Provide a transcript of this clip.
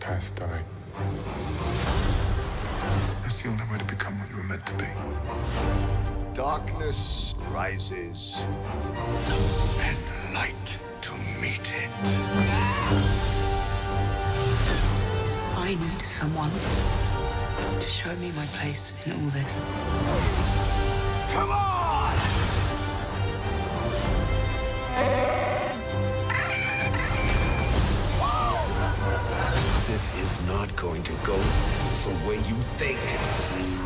past die. That's the only way to become what you were meant to be. Darkness rises, and light to meet it. I need someone to show me my place in all this. Come on! This is not going to go the way you think.